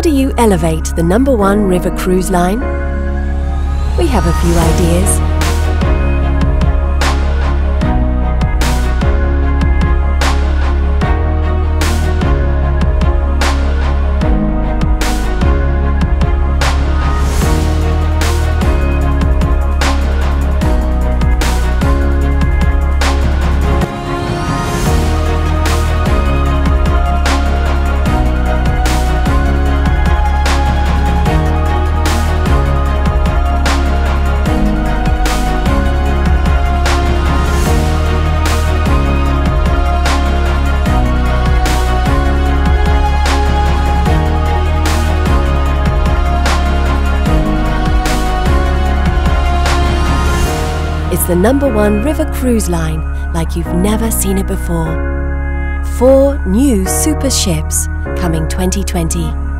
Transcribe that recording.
do you elevate the number one river cruise line? We have a few ideas. It's the number one river cruise line like you've never seen it before. Four new super ships coming 2020.